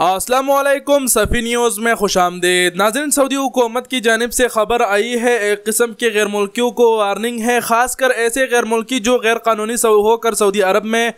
Aslam Safi news में खुश आमदेद नाजरन Saudi हुकूमत की जानब से खबर आई है, एक किस्म के गैर मुल्कियों को वार्निंग है ख़ास कर ऐसे गैर मुल्की जो गैर कानूनी होकर सऊदी अरब में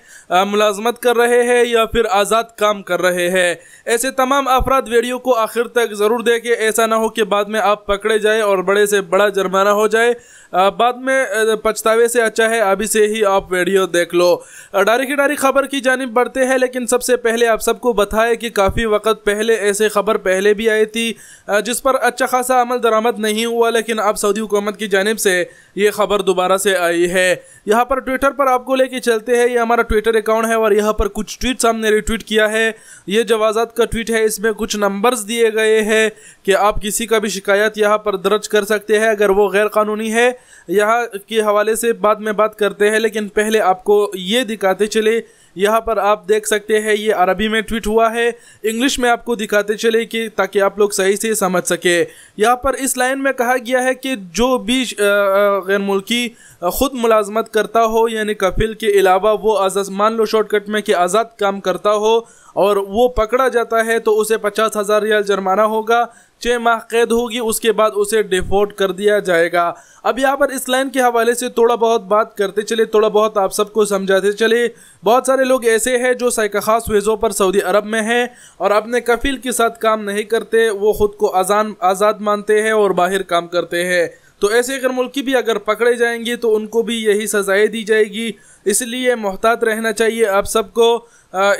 मुलाजमत कर रहे हैं या फिर आज़ाद काम कर रहे हैं। ऐसे तमाम अफराद वीडियो को आखिर तक ज़रूर देखें, ऐसा ना हो कि बाद में आप पकड़े जाए और बड़े से बड़ा जुर्माना हो जाए। बाद में पछतावे से अच्छा है, अभी से ही आप वीडियो देख लो। डारी की डारी खबर की जानब बढ़ते हैं, लेकिन सबसे पहले आप सबको बताएँ कि काफ़ी वक्त पहले, ऐसे खबर पहले भी आई थी जिस पर अच्छा खासा अमल दरामद नहीं हुआ, लेकिन अब सऊदी हुकूमत की जानब से ये खबर दोबारा से आई है। यहाँ पर ट्विटर पर आपको लेके चलते हैं, ये हमारा ट्विटर अकाउंट है और यहाँ पर कुछ ट्वीट हमने रिट्वीट किया है। ये जवाजात का ट्वीट है, इसमें कुछ नंबर्स दिए गए हैं कि आप किसी का भी शिकायत यहाँ पर दर्ज कर सकते हैं, अगर वो गैर कानूनी है। यहाँ के हवाले से बाद में बात करते हैं, लेकिन पहले आपको ये दिखाते चले यहाँ पर आप देख सकते हैं, ये अरबी में ट्वीट हुआ है। इंग्लिश में आपको दिखाते चले कि ताकि आप लोग सही से समझ सके। यहाँ पर इस लाइन में कहा गया है कि जो भी गैर मुल्की ख़ुद मुलाजमत करता हो, यानी कफिल के अलावा वो आज़ाद, मान लो शॉर्टकट में कि आज़ाद काम करता हो और वो पकड़ा जाता है तो उसे पचास हज़ार रियाल जुर्माना होगा छः माह कैद होगी, उसके बाद उसे डिफोल्ट कर दिया जाएगा। अब यहाँ पर इस लाइन के हवाले से थोड़ा बहुत बात करते चले, थोड़ा बहुत आप सबको समझाते चले। बहुत सारे लोग ऐसे हैं जो साइका खास वेज़ों पर सऊदी अरब में हैं और अपने कफिल के साथ काम नहीं करते, वो ख़ुद को आजान, आज़ाद मानते हैं और बाहर काम करते हैं। तो ऐसे अगर मुल्की भी अगर पकड़े जाएँगे तो उनको भी यही सज़ाएँ दी जाएगी। इसलिए मोहतात रहना चाहिए आप सबको।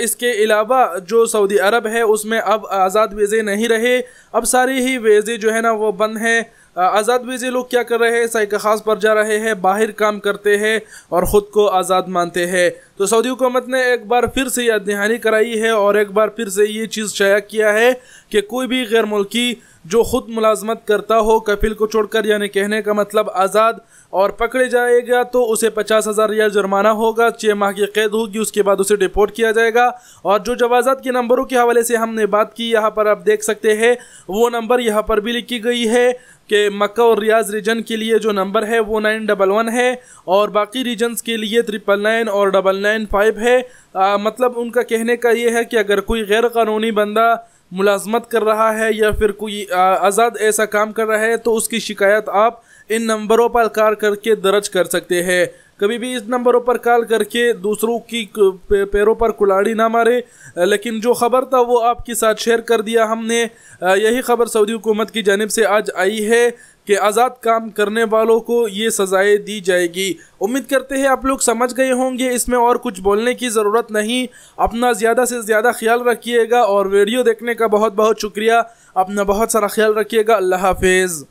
इसके अलावा जो सऊदी अरब है, उसमें अब आज़ाद वीज़े नहीं रहे। अब सारे ही वीज़े जो है ना, वो बंद हैं। आज़ाद वीज़े लोग क्या कर रहे हैं? साइका खास पर जा रहे हैं, बाहर काम करते हैं और ख़ुद को आज़ाद मानते हैं। तो सऊदी हुकूमत ने एक बार फिर से याद दहानी कराई है और एक बार फिर से ये चीज़ शाया किया है कि कोई भी गैर मुल्की जो खुद मुलाजमत करता हो, कफिल को छोड़कर, यानी कहने का मतलब आज़ाद और पकड़े जाएगा तो उसे पचास हज़ार रियाल जुर्माना होगा, छः माह की कैद होगी, उसके बाद उसे डिपोर्ट किया जाएगा। और जो जवाजात के नंबरों के हवाले से हमने बात की, यहाँ पर आप देख सकते हैं, वो नंबर यहाँ पर भी लिखी गई है कि मक्का और रियाज रीजन के लिए जो नंबर है, वो नाइन डबल वन है और बाकी रीजन्स के लिए ट्रिपल नाइन और डबल नाइन फाइव है। आ, मतलब उनका कहने का ये है कि अगर कोई गैर कानूनी बंदा मुलाजमत कर रहा है या फिर कोई आज़ाद ऐसा काम कर रहा है तो उसकी शिकायत आप इन नंबरों पर कार करके दर्ज कर सकते हैं। कभी भी इस नंबरों पर कॉल करके दूसरों की पैरों पर कुलाड़ी ना मारे। लेकिन जो ख़बर था वो आपके साथ शेयर कर दिया हमने। यही खबर सऊदी हुकूमत की जानब से आज आई है कि आज़ाद काम करने वालों को ये सज़ाएँ दी जाएगी। उम्मीद करते हैं आप लोग समझ गए होंगे। इसमें और कुछ बोलने की ज़रूरत नहीं। अपना ज़्यादा से ज़्यादा ख्याल रखिएगा और वीडियो देखने का बहुत बहुत शुक्रिया। अपना बहुत सारा ख्याल रखिएगा। अल्लाह हाफिज़।